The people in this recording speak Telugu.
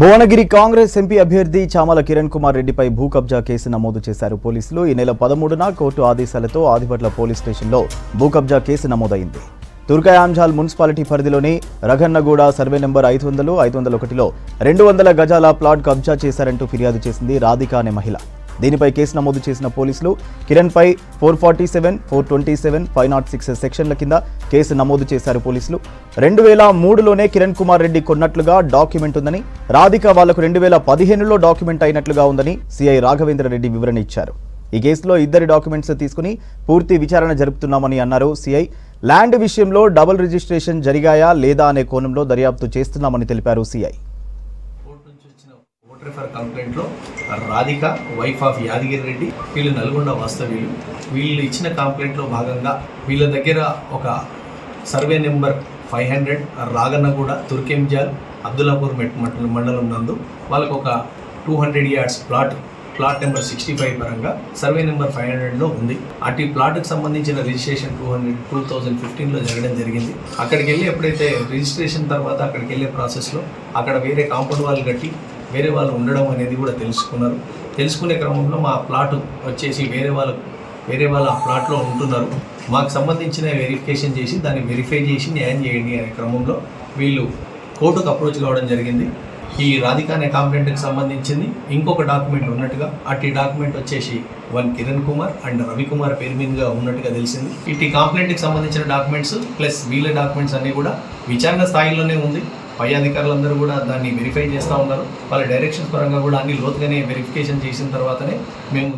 భువనగిరి కాంగ్రెస్ ఎంపీ అభ్యర్థి చామల కిరణ్ కుమార్ రెడ్డిపై భూ కబ్జా కేసు నమోదు చేశారు పోలీసులు. ఈ నెల పదమూడున కోర్టు ఆదేశాలతో ఆదిపట్ల పోలీస్ స్టేషన్లో భూ కబ్జా కేసు నమోదైంది. తుర్కయాంజాల్ మున్సిపాలిటీ పరిధిలోని రఘన్నగూడ సర్వే నెంబర్ ఐదు వందలు ఐదు వందల ఒకటిలో రెండు వందల గజాల ప్లాట్ కబ్జా చేశారంటూ ఫిర్యాదు చేసింది రాధిక అనే మహిళ. దీనిపై కేసు నమోదు చేసిన పోలీసులు కిరణ్ పై four forty seven four twenty seven five not six సెక్షన్ల కింద కేసు నమోదు చేశారు పోలీసులు. రెండు వేల మూడులోనే కిరణ్ కుమార్ రెడ్డి కొన్నట్లుగా డాక్యుమెంట్ ఉందని రాధిక వాళ్ళకు రెండు వేల పదిహేనులో డాక్యుమెంట్ అయినట్లుగా ఉందని సిఐ రాఘవేంద్ర రెడ్డి వివరణ ఇచ్చారు. ఈ కేసులో ఇద్దరి డాక్యుమెంట్స్ తీసుకుని పూర్తి విచారణ జరుపుతున్నామని అన్నారు సిఐ. ల్యాండ్ విషయంలో డబుల్ రిజిస్ట్రేషన్ జరిగాయా లేదా అనే కోణంలో దర్యాప్తు చేస్తున్నామని తెలిపారు సిఐ. ఓటర్ కంప్లైంట్లో రాధిక వైఫ్ ఆఫ్ యాదగిరి రెడ్డి వీళ్ళు నల్గొండ వాస్తవ్యులు. వీళ్ళు ఇచ్చిన కంప్లైంట్లో భాగంగా వీళ్ళ దగ్గర ఒక survey number five hundred Ragannaguda Turkayamjal Abdullapurmet మండలం మండలం నందు. వాళ్ళకు ఒక two hundred yards plot plot number sixty five పరంగా సర్వే నెంబర్ ఫైవ్ హండ్రెడ్లో ఉంది. అటు ప్లాట్కి సంబంధించిన registration two hundred two thousand ఫిఫ్టీన్లో జరగడం జరిగింది. అక్కడికి వెళ్ళి ఎప్పుడైతే రిజిస్ట్రేషన్ తర్వాత అక్కడికి వెళ్ళే ప్రాసెస్లో అక్కడ వేరే కాంపౌండ్ వాళ్ళు కట్టి వేరే వాళ్ళు ఉండడం అనేది కూడా తెలుసుకున్నారు. తెలుసుకునే క్రమంలో మా ప్లాట్ వచ్చేసి వేరే వాళ్ళు వేరే వాళ్ళ ఆ ప్లాట్లో ఉంటున్నారు. మాకు సంబంధించిన వెరిఫికేషన్ చేసి దాన్ని వెరిఫై చేసి న్యాయం చేయండి అనే క్రమంలో వీళ్ళు కోర్టుకు అప్రోచ్ కావడం జరిగింది. ఈ రాధిక అనే కాంప్లైంట్కి సంబంధించింది. ఇంకొక డాక్యుమెంట్ ఉన్నట్టుగా అట్టి డాక్యుమెంట్ వచ్చేసి వన్ కిరణ్ కుమార్ అండ్ రవికుమార్ పేరు మీదుగా ఉన్నట్టుగా తెలిసింది. ఇట్టి కాంప్లైంట్కి సంబంధించిన డాక్యుమెంట్స్ ప్లస్ వీళ్ళ డాక్యుమెంట్స్ అన్నీ కూడా విచారణ స్థాయిలోనే ఉంది. పై అధికారులందరూ కూడా దాన్ని వెరిఫై చేస్తూ ఉన్నారు. వాళ్ళ డైరెక్షన్స్ పరంగా కూడా అన్ని లోతుగానే వెరిఫికేషన్ చేసిన తర్వాతనే మేము